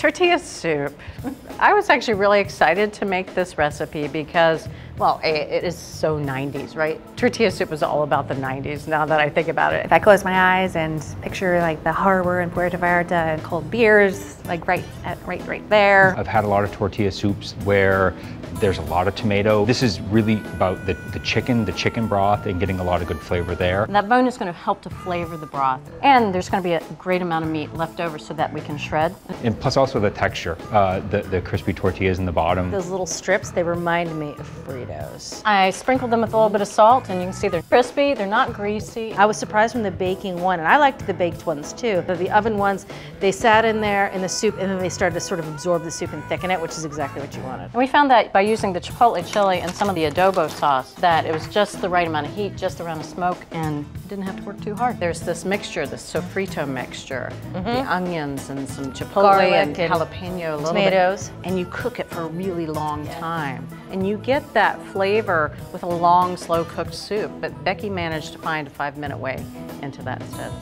Tortilla soup. I was actually really excited to make this recipe because, well, it is so 90s, right? Tortilla soup was all about the 90s now that I think about it. If I close my eyes and picture like the harbor in Puerto Vallarta and cold beers, like right, at, right, right there. I've had a lot of tortilla soups where there's a lot of tomato. This is really about the, the chicken, the chicken broth, and getting a lot of good flavor there. That bone is going to help to flavor the broth. And there's going to be a great amount of meat left over so that we can shred. And plus also the texture, uh, the, the crispy tortillas in the bottom. Those little strips, they remind me of Fritos. I sprinkled them with a little bit of salt and you can see they're crispy, they're not greasy. I was surprised from the baking one, and I liked the baked ones too. But the oven ones, they sat in there in the soup and then they started to sort of absorb the soup and thicken it, which is exactly what you wanted. And we found that by using the chipotle chili and some of the adobo sauce, that it was just the right amount of heat, just around of smoke, and didn't have to work too hard. There's this mixture, this sofrito mixture, the onions and some chipotle Garlic and and jalapeno, tomatoes. bit, and you cook it for a really long time. And you get that flavor with a long, slow cooked soup, but Becky managed to find a five minute way into that instead.